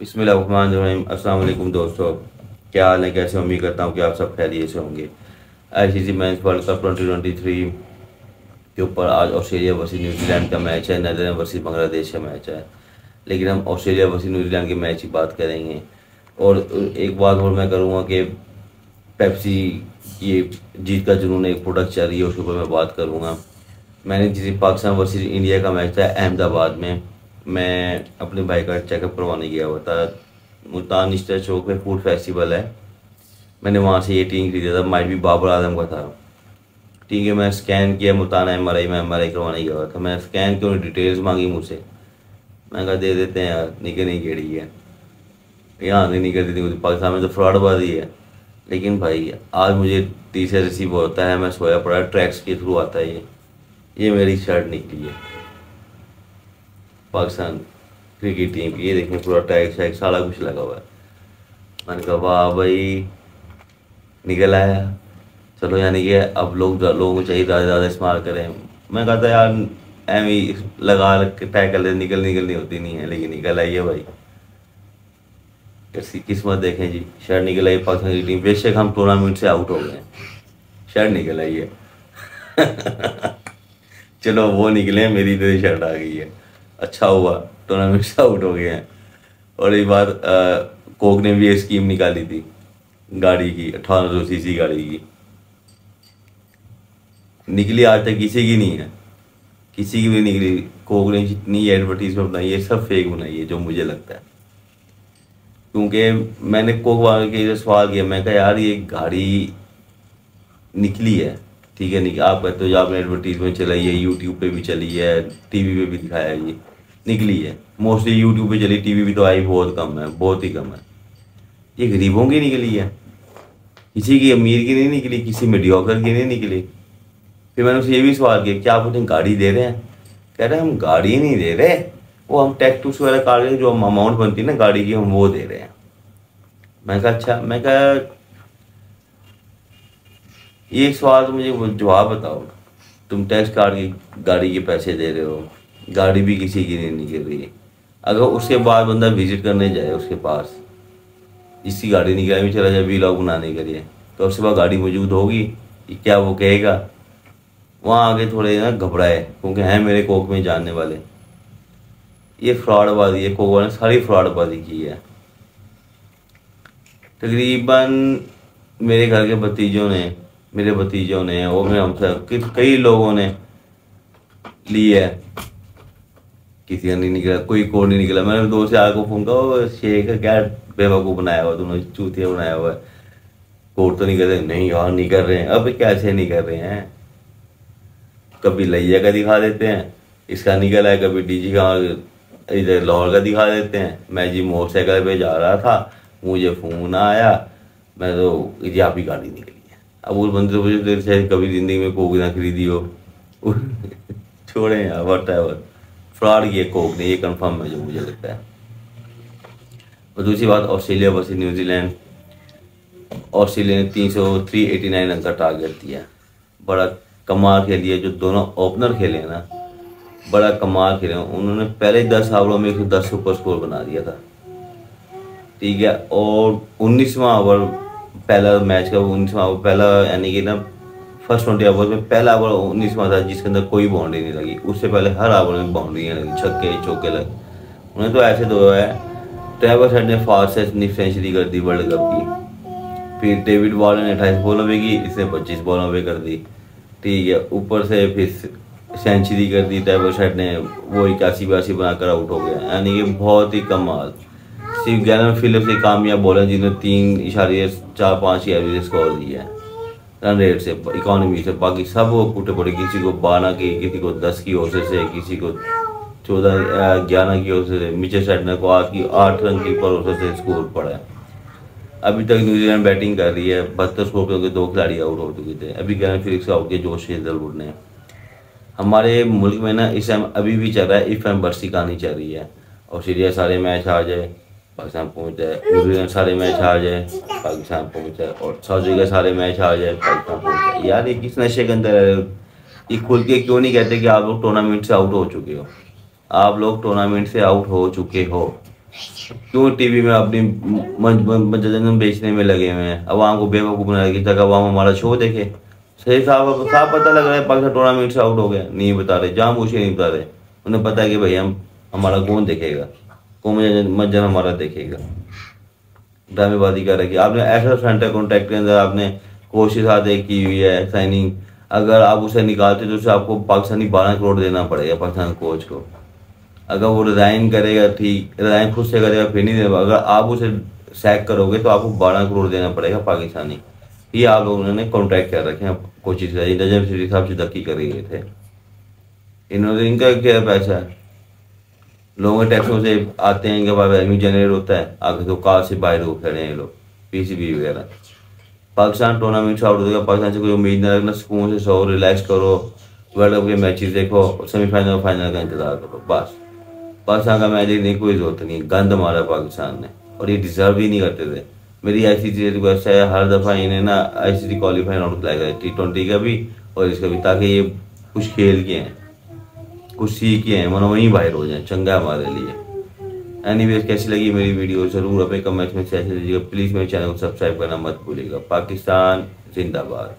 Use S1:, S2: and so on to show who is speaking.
S1: अस्सलाम वालेकुम दोस्तों। क्या हाल है? कैसे? उम्मीद करता हूँ कि आप सब खैरियत से होंगे। I C match world cup twenty twenty three के ऊपर आज ऑस्ट्रेलिया वर्सेस न्यूजीलैंड का मैच है। नदरलैंड वर्सेस बांग्लादेश का मैच है। लेकिन हम ऑस्ट्रेलिया वर्सेस न्यूजीलैंड के मैच की बात करेंगे। और एक बात और मैं करूँगा कि पेप्सी ये जीत का जुनून एक प्रोडक्ट चल रही है, उसके ऊपर मैं बात करूँगा। मैंने जिस पाकिस्तान वर्सेस इंडिया का मैच था अहमदाबाद में। मैं अपने भाई का चेकअप करवाने गया हुआ था। मुल्तान स्टेट चौक पे फ़ूड फेस्टिवल है। मैंने वहाँ से ये टीम खरीदा था। माइट भी बाबर आज़म का था। ठीक है, मैं स्कैन किया, मुल्तान एम आर आई में एम आर आई करवाने गया हुआ था। मैं स्कैन किया डिटेल्स मांगी मुझसे। मैं कहा, दे देते हैं यार, निकल नहीं केड़ी है यहाँ नहीं निकलती थी पाकिस्तान में तो फ्रॉड फ्रॉडबाजी है। लेकिन भाई, आज मुझे टी तीसरा रिसीव होता है। मैं सोया पड़ा ट्रैक्स के थ्रू आता है ये। ये मेरी शर्ट निकली है। पाकिस्तान क्रिकेट टीम की, ये देखें पूरा टैग शैग सारा कुछ लगा हुआ है। मैंने कहा, वाह भाई, निकल आया। चलो, यानी कि अब लोग, लोगों को चाहिए ज़्यादा ज़्यादा इस्तेमाल करें। मैं कहता यार एम ही लगा के टैग कर ले, निकल निकलनी होती, नहीं है, लेकिन निकल आई है भाई। कैसी किस्मत देखें जी शर्ट निकल आई, पाकिस्तान की टीम, बेशक हम टूर्नामेंट से आउट हो गए। शर्ट निकल आई है। चलो, वो निकले, मेरी तो शर्ट आ गई है। अच्छा हुआ टूर्नामेंट से आउट हो गए हैं। और एक बार कोक ने भी ये स्कीम निकाली थी, गाड़ी की, अठारह सौ सी गाड़ी की। निकली आज तक किसी की नहीं है। किसी की भी निकली। कोक ने जितनी एडवर्टीजमेंट बनाई है सब फेक बनाई है, जो मुझे लगता है। क्योंकि मैंने कोक वाले के सवाल किया, मैं कहा, यार, ये गाड़ी निकली है, ठीक है नहीं आप कहते हो आपने एडवर्टीजमेंट चलाई है यूट्यूब पे भी चली है टीवी पे भी दिखाया है ये। निकली है। मोस्टली यूट्यूब पे चली टीवी भी तो आई बहुत कम है, बहुत ही कम है। ये गरीबों की निकली है। किसी की अमीर की नहीं निकली, किसी मीडियोकर की नहीं निकली। फिर मैंने उसे ये भी सवाल किया, क्या आप उन्हें गाड़ी दे रहे हैं? कह रहे हम गाड़ी नहीं दे रहे। वो हम टैक्स टूक्स वगैरह काट रहे जो अमाउंट बनती है ना गाड़ी की, हम वो दे रहे हैं। मैं कहा अच्छा। मैं कहा, ये सवाल तो मुझे जवाब बताओ। तुम टैक्स काट के, गाड़ी के पैसे दे रहे हो। गाड़ी भी किसी की नहीं निकल रही है। अगर उसके बाद बंदा विज़िट करने जाए उसके पास जिसकी गाड़ी निकल भी चला जाए वीलॉग बनाने के लिए। तो उसके बाद गाड़ी मौजूद होगी क्या वो कहेगा। वहाँ आगे थोड़े ना घबराए, क्योंकि हैं मेरे कोक में जानने वाले। ये फ्रॉडबाजी है कोक ने सारी फ्रॉडबाजी की है। तकरीबन मेरे घर के भतीजों ने, मेरे भतीजों ने, और मेरे हमसे कई लोगों ने ली है। किसी का नहीं निकला, कोई कोड नहीं निकला। मैंने दोस्त यार को फ़ोन कहा शेख, क्या बेवकूफ़ बनाया हुआ तुमने चूतिया बनाया हुआ है। कोड तो नहीं कर रहे नहीं यार, नहीं कर रहे हैं। अब कैसे नहीं कर रहे हैं? कभी लैया का दिखा देते हैं, इसका निकल है, कभी डीजी का, इधर लाहौर का दिखा देते हैं। मैं जी मोटरसाइकिल पे जा रहा था, मुझे फ़ोन आया, मैं तो जी आप ही गाड़ी निकली अब उस बंदे से कभी ज़िंदगी में कोक ना खरीदी हो? छोड़े यार वट एवर फ्रॉड किए कोक ने, ये कंफर्म है जो मुझे लगता है। और दूसरी बात, ऑस्ट्रेलिया वर्सेस न्यूजीलैंड। ऑस्ट्रेलिया ने तीन सौ थ्री एटी नाइन रन का टारगेट दिया। बड़ा कमाल खेलिए जो दोनों ओपनर खेले ना। बड़ा कमाल खेले उन्होंने पहले दस ओवरों में एक सौ दस सुपर स्कोर बना दिया था। ठीक है, और उन्नीसवा ओवर, पहला मैच का उन्नीसवा ओवर, पहला यानी कि ना फ़र्स्ट ट्वेंटी ओवर में पहला ओवर उन्नीसवा था, जिसके अंदर कोई बाउंड्री नहीं लगी। उससे पहले हर ओवर में बाउंड्री लगी, छक्के, चौके लगे। उन्हें तो ऐसे दो है, ट्रेवर हेड ने फास्टेस्ट इतनी सेंचुरी कर दी वर्ल्ड कप की। फिर डेविड वॉर्डन ने अट्ठाईस बॉलों में की, इसने पच्चीस बॉलों में कर दी। ठीक है, ऊपर से फिर सेंचुरी कर दी, ट्रेवर हेड ने वो इक्यासी बयासी बनाकर आउट हो गया। यानी कि बहुत ही कम माल सिर्फ़ गैलन फिलिप से कामयाब बॉलर जिन्होंने तीन इशारे, चार पाँच ही एवरेज स्कोर दिया है। रेट से इकोनॉमी से बाकी सब वो कूटे पड़े। किसी को बारह की, किसी को दस की औसत से किसी को चौदह ग्यारह की औसत से मिचर सेटनर को आठ की आठ रन की पर औसत से स्कोर पड़ा है। अभी तक न्यूजीलैंड बैटिंग कर रही है, बहत्तर स्कोर पे दो खिलाड़ी आउट हो चुके थे। अभी गैलन फिलिक्स आउट के जोश हेजलवुड ने। हमारे मुल्क में ना इस टाइम अभी भी चल रहा है, इफ़ एम बरसी कहानी चल रही है। ऑस्ट्रेलिया सारे मैच आ जाए पाकिस्तान पहुँच जाए न्यूजीलैंड सारे मैच आ जाए पाकिस्तान पहुँच और सऊदी का सारे मैच आ जाए पाकिस्तान पहुँच यार ये किस नशे के अंदर है ये खुल के क्यों नहीं कहते कि आप लोग टूर्नामेंट से आउट हो चुके हो? आप लोग टूर्नामेंट से आउट हो चुके हो। क्यों टीवी में अपनी मनोरंजन बेचने में लगे हुए हैं? अवाम को बेवकूफ़ बनाने की जगह अवाम हमारा शो देखे। सही साफ़ साफ़ पता लग रहा है पाकिस्तान टूर्नामेंट से आउट हो गया। नहीं बता रहे जाम पूछ नहीं बता रहे। उन्हें पता है कि भाई हम हमारा कौन देखेगा? कौन मंजन हमारा देखेगा। ड्रामेबाजी कर रही आपने ऐसा सेंटर कॉन्ट्रैक्ट के अंदर आपने के साथ एक की हुई है साइनिंग अगर आप उसे निकालते तो उसे आपको पाकिस्तानी बारह करोड़ देना पड़ेगा, पाकिस्तान कोच को। अगर वो रिज़ाइन करेगा, ठीक रिज़ाइन खुद से करेगा, फिर नहीं देगा। अगर आप उसे सैक करोगे तो आपको बारह करोड़ देना पड़ेगा पाकिस्तानी। ये आप लोगों ने कॉन्ट्रैक्ट कर रखे हैं कोचिंग से नजम शरीफ साहब से धक्की कर रहे थे। इन्होंने इनका क्या पैसा? है लोगों के टैक्सों से आते हैं कि रेवेन्यू जनरेट होता है आगे तो कार से बाहर हो खड़े हैं लोग पीसीबी वगैरह। पाकिस्तान टूर्नामेंट से आउट हो गया पाकिस्तान से कोई उम्मीद ना रखना सुकून से सो रिलैक्स करो वर्ल्ड कप के मैचेस देखो सेमीफाइनल और फाइनल का इंतज़ार करो, बस। पाकिस्तान का मैच देखने की कोई ज़रूरत नहीं, गंद मारा पाकिस्तान ने, और ये डिजर्व ही नहीं करते थे। मेरी ऐसी चीज़ रिक्वेस्ट है, हर दफ़ा इन्हें ना आई सी क्वालिफाई राउंड खिलाएगा टी ट्वेंटी का भी, और इसका भी, ताकि ये कुछ खेल के हैं। कुछ सीख हैं मनो वहीं बाहर हो जाए, चंगा हमारे लिए एनी कैसी लगी मेरी वीडियो ज़रूर अपने कमेंट्स में शेयर कीजिएगा। प्लीज़ मेरे चैनल को सब्सक्राइब करना मत भूलिएगा। पाकिस्तान, जिंदाबाद।